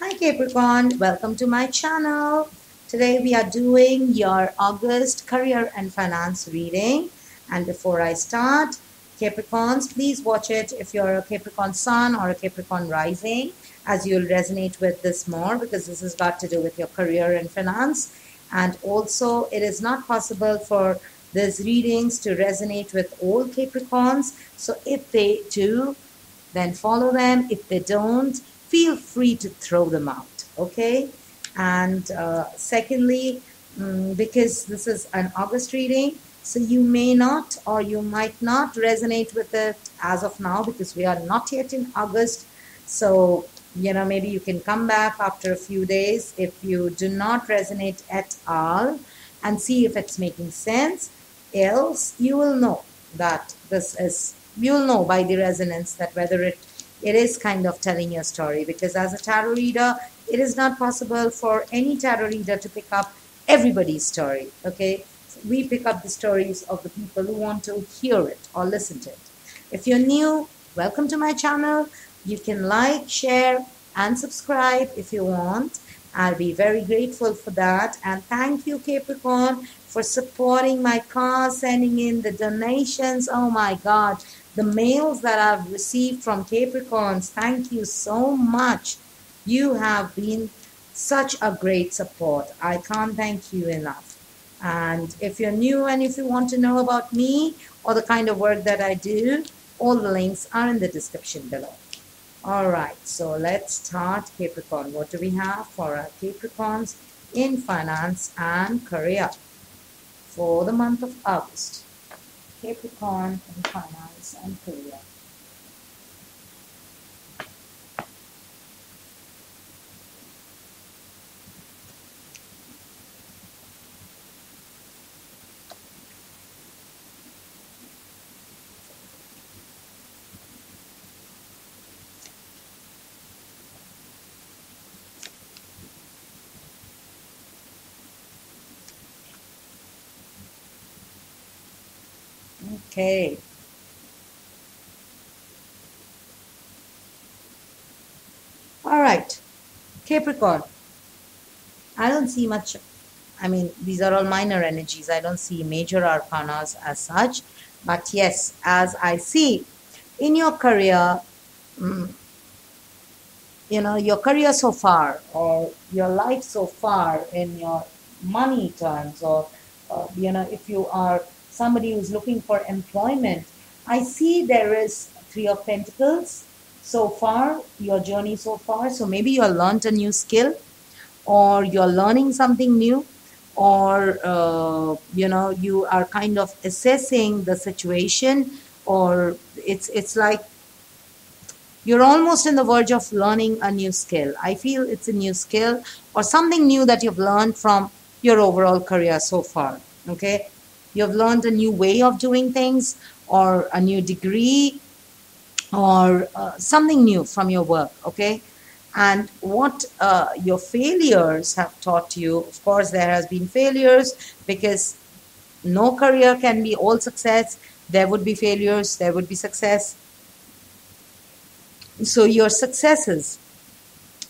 Hi Capricorn, welcome to my channel. Today we are doing your August career and finance reading. And before I start, Capricorns, please watch it if you're a Capricorn Sun or a Capricorn Rising, as you'll resonate with this more because this has got to do with your career and finance. And also, it is not possible for these readings to resonate with all Capricorns. So if they do, then follow them. If they don't, feel free to throw them out. Okay? And uh, secondly, um, because this is an August reading, so you may not or you might not resonate with it as of now because we are not yet in August. So, you know, maybe you can come back after a few days if you do not resonate at all and see if it's making sense. Else, you will know that this is, you'll know by the resonance that whether it it is kind of telling your story because as a tarot reader, it is not possible for any tarot reader to pick up everybody's story. Okay, we pick up the stories of the people who want to hear it or listen to it. If you're new, welcome to my channel. You can like, share, and subscribe if you want. I'll be very grateful for that. And thank you, Capricorn, for supporting my cause, sending in the donations. Oh my God, the mails that I've received from Capricorns, thank you so much. You have been such a great support. I can't thank you enough. And if you're new and if you want to know about me or the kind of work that I do, all the links are in the description below. All right, so let's start Capricorn. What do we have for our Capricorns in finance and career for the month of August? Capricorn and finance and career. Okay. All right. Capricorn. I don't see much. I mean, these are all minor energies. I don't see major arcanas as such. But yes, as I see in your career, mm, you know, your career so far or your life so far in your money terms or, uh, you know, if you are somebody who's looking for employment, I see there is Three of Pentacles so far, your journey so far. So maybe you learned a new skill or you're learning something new or uh, you know you are kind of assessing the situation or it's it's like you're almost in the verge of learning a new skill i feel it's a new skill or something new that you've learned from your overall career so far okay you've learned a new way of doing things or a new degree or uh, something new from your work okay? And what uh, your failures have taught you of course there has been failures because no career can be all success. There would be failures there would be success. So your successes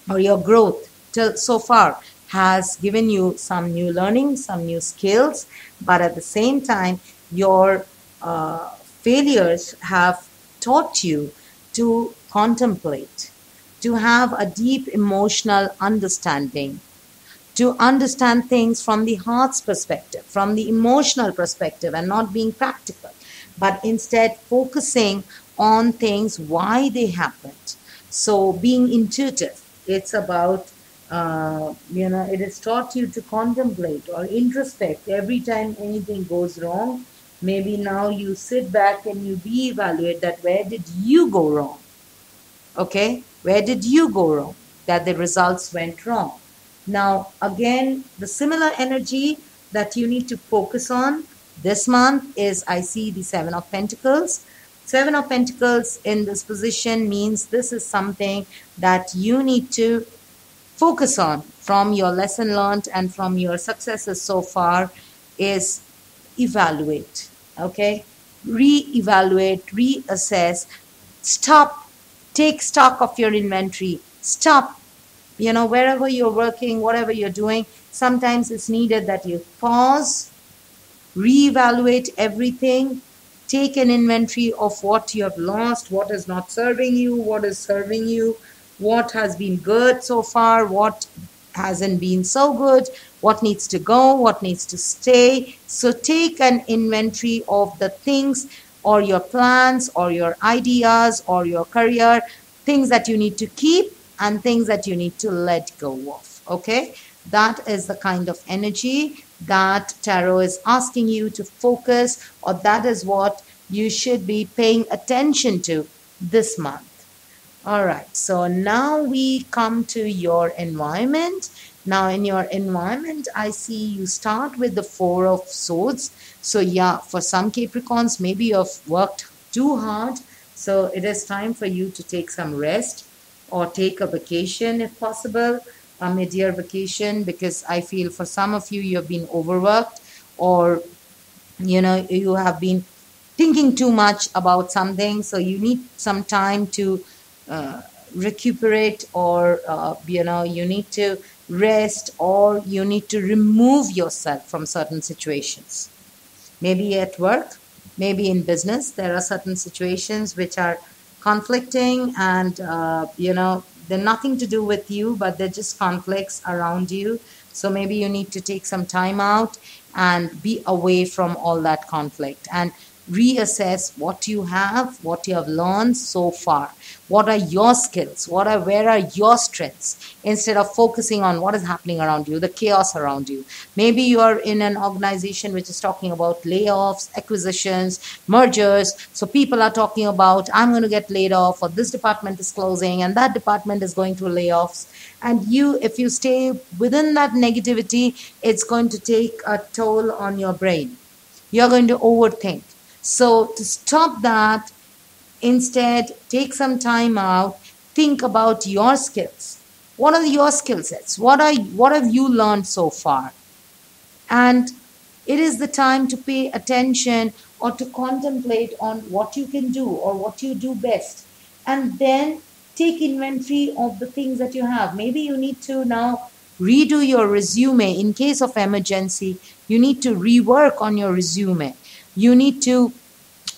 or your growth till so far has given you some new learning some new skills but at the same time your uh, failures have taught you to contemplate to have a deep emotional understanding, to understand things from the heart's perspective, from the emotional perspective, and not being practical, but instead focusing on things why they happened. So, being intuitive, it's about uh, you know, it has taught you to contemplate or introspect every time anything goes wrong. Maybe now you sit back and you re-evaluate that where did you go wrong? Okay, where did you go wrong? That the results went wrong. Now, again, the similar energy that you need to focus on this month is I see the Seven of Pentacles. Seven of Pentacles in this position means this is something that you need to focus on from your lesson learned and from your successes so far is evaluate. Okay? Re evaluate, reassess, stop take stock of your inventory stop you know, wherever you're working, whatever you're doing, sometimes it's needed that you pause, reevaluate everything, take an inventory of what you have lost, what is not serving you, what is serving you, what has been good so far, what hasn't been so good, what needs to go, what needs to stay. So take an inventory of the things or your plans or your ideas or your career, things that you need to keep and things that you need to let go of. Okay, that is the kind of energy that tarot is asking you to focus, or that is what you should be paying attention to this month. All right, so now we come to your environment. Now, in your environment, I see you start with the Four of Swords. So, yeah, for some Capricorns, maybe you've worked too hard. So, it is time for you to take some rest or take a vacation if possible, a mid year vacation, because I feel for some of you, you have been overworked or you know, you have been thinking too much about something. So, you need some time to uh, recuperate or, uh, you know, you need to rest or you need to remove yourself from certain situations. Maybe at work, maybe in business, there are certain situations which are conflicting and uh, you know they're nothing to do with you but they're just conflicts around you so maybe you need to take some time out and be away from all that conflict and reassess what you have, what you have learned so far. What are your skills? What are where are your strengths? Instead of focusing on what is happening around you, the chaos around you. Maybe you are in an organization which is talking about layoffs, acquisitions, mergers. So people are talking about I'm going to get laid off, or this department is closing, and that department is going through layoffs. And you, if you stay within that negativity, it's going to take a toll on your brain. You're going to overthink so, to stop that, instead, take some time out, think about your skills. What are your skill sets? What, are, what have you learned so far? And it is the time to pay attention or to contemplate on what you can do or what you do best. And then take inventory of the things that you have. Maybe you need to now redo your resume in case of emergency. You need to rework on your resume you need to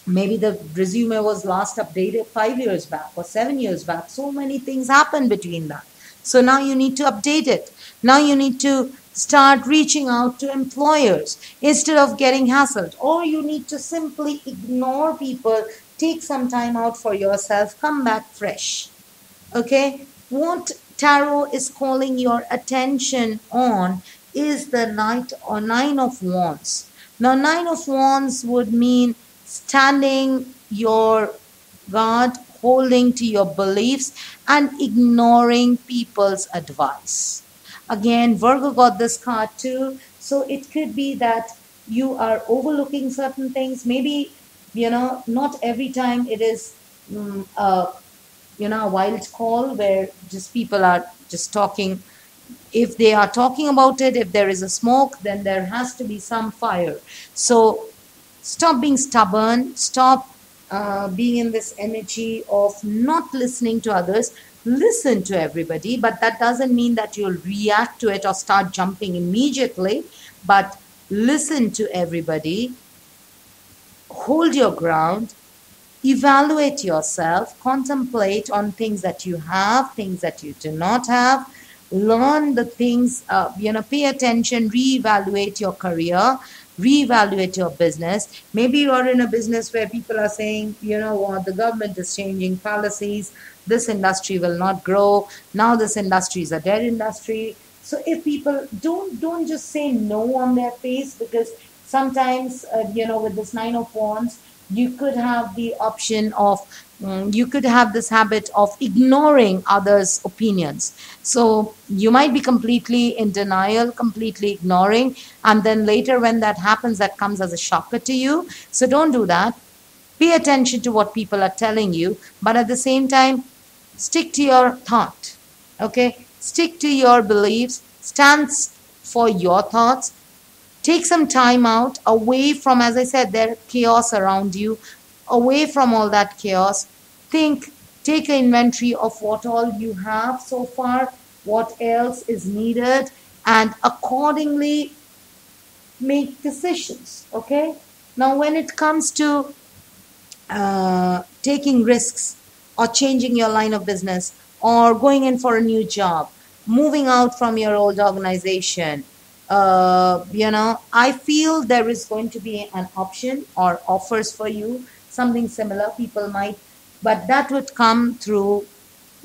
maybe the resume was last updated five years back or seven years back. So many things happen between that. So now you need to update it. Now you need to start reaching out to employers instead of getting hassled. Or you need to simply ignore people take some time out for yourself come back fresh. Okay? What tarot is calling your attention on is the knight or nine of wands now, Nine of Wands would mean standing your guard, holding to your beliefs, and ignoring people's advice. Again, Virgo got this card too. So it could be that you are overlooking certain things. Maybe, you know, not every time it is, um, you know, a wild call where just people are just talking if they are talking about it, if there is a smoke, then there has to be some fire. So stop being stubborn, stop uh, being in this energy of not listening to others. Listen to everybody, but that doesn't mean that you'll react to it or start jumping immediately. But listen to everybody, hold your ground, evaluate yourself, contemplate on things that you have, things that you do not have, learn the things, uh, you know, pay attention, reevaluate your career, reevaluate your business. Maybe you're in a business where people are saying, you know what, the government is changing policies, this industry will not grow, now this industry is a dead industry. So if people don't don't just say no on their face because sometimes uh, you know with this nine of wands you could have the option of um, you could have this habit of ignoring others opinions. So you might be completely in denial completely ignoring and then later when that happens that comes as a shocker to you. So don't do that. Pay attention to what people are telling you but at the same time stick to your thought okay? Stick to your beliefs. Stand for your thoughts take some time out away from as i said there chaos around you away from all that chaos. Think take an inventory of what all you have so far what else is needed and accordingly make decisions okay? Now when it comes to uh, taking risks or changing your line of business or going in for a new job moving out from your old organization uh, you know i feel there is going to be an option or offers for you something similar people might but that would come through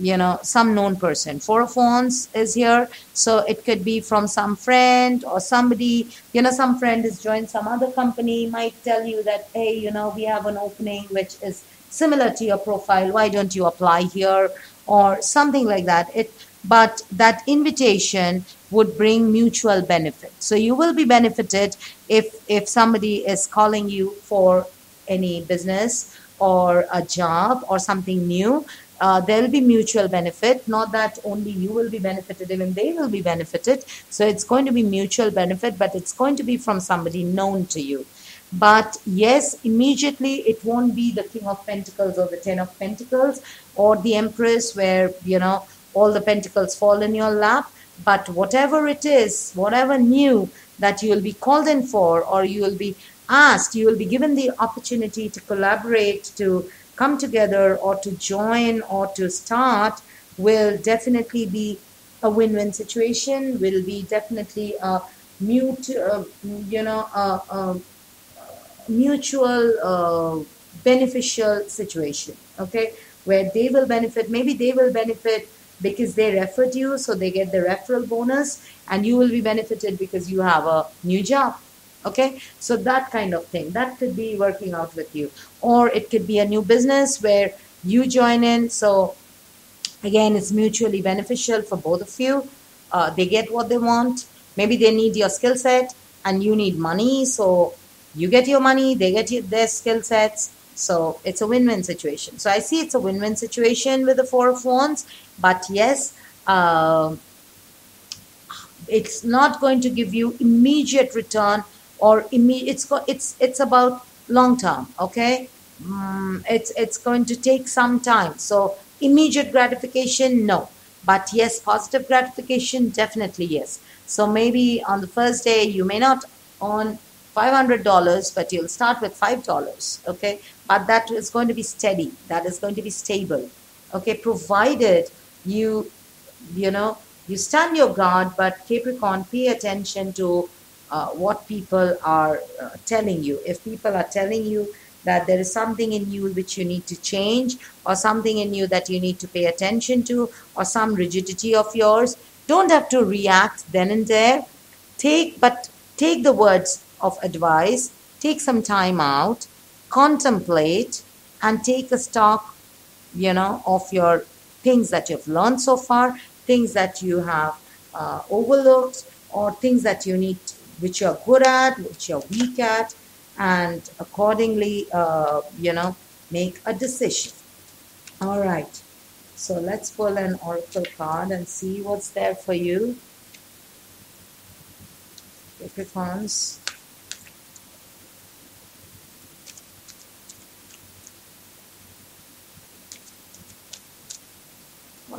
you know some known person. Four of wands is here so it could be from some friend or somebody you know some friend has joined some other company might tell you that hey you know we have an opening which is similar to your profile why don't you apply here? Or something like that. It but that invitation would bring mutual benefit. So you will be benefited if if somebody is calling you for any business or a job or something new uh, there will be mutual benefit. Not that only you will be benefited even they will be benefited. So it's going to be mutual benefit but it's going to be from somebody known to you. But yes immediately it won't be the king of pentacles or the ten of pentacles or the empress where you know all the pentacles fall in your lap but whatever it is whatever new that you will be called in for or you will be asked you will be given the opportunity to collaborate to come together or to join or to start will definitely be a win-win situation will be definitely a mute uh, you know a, a mutual uh, beneficial situation okay? Where they will benefit maybe they will benefit because they referred you so they get the referral bonus and you will be benefited because you have a new job okay? So that kind of thing that could be working out with you. Or it could be a new business where you join in. So again it's mutually beneficial for both of you. Uh, they get what they want. Maybe they need your skill set and you need money so you get your money they get you, their skill sets so it's a win-win situation. So i see it's a win-win situation with the four of wands but yes uh, it's not going to give you immediate return or imme- it's it's it's about long term okay? Mm, it's it's going to take some time. So immediate gratification no. But yes positive gratification definitely yes. So maybe on the first day you may not earn $500 but you'll start with $5 okay? But that is going to be steady. That is going to be stable okay? Provided you you know you stand your guard but capricorn pay attention to uh, what people are uh, telling you. If people are telling you that there is something in you which you need to change or something in you that you need to pay attention to or some rigidity of yours don't have to react then and there. Take but take the words of advice, take some time out, contemplate, and take a stock, you know, of your things that you've learned so far, things that you have uh, overlooked, or things that you need, which you're good at, which you're weak at, and accordingly, uh, you know, make a decision. All right. So let's pull an oracle card and see what's there for you. Capricorns.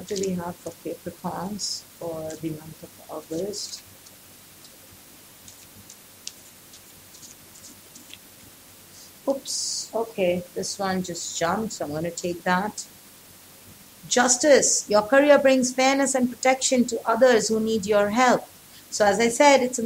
What do we have for Capricorns for the month of August? Oops, okay, this one just jumped, so I'm going to take that. Justice, your career brings fairness and protection to others who need your help. So, as I said, it's a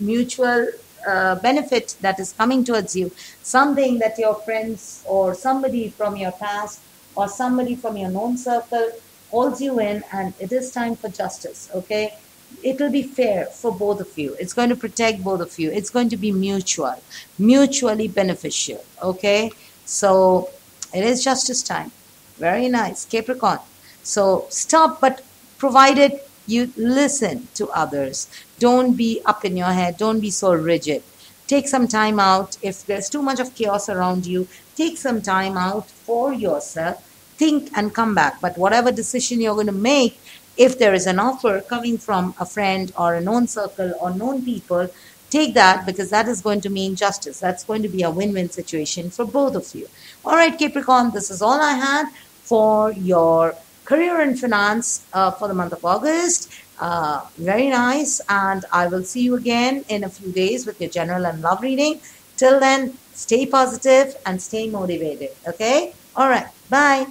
mutual uh, benefit that is coming towards you. Something that your friends or somebody from your past or somebody from your known circle holds you in and it is time for justice okay? It will be fair for both of you. It's going to protect both of you. It's going to be mutual mutually beneficial okay? So it is justice time. Very nice. Capricorn. So stop but provided you listen to others. Don't be up in your head. Don't be so rigid. Take some time out. If there's too much of chaos around you take some time out for yourself think and come back. But whatever decision you're going to make, if there is an offer coming from a friend or a known circle or known people, take that because that is going to mean justice. That's going to be a win win situation for both of you. All right, Capricorn, this is all I had for your career and finance uh, for the month of August. Uh, very nice. And I will see you again in a few days with your general and love reading. Till then, stay positive and stay motivated. Okay? All right. Bye.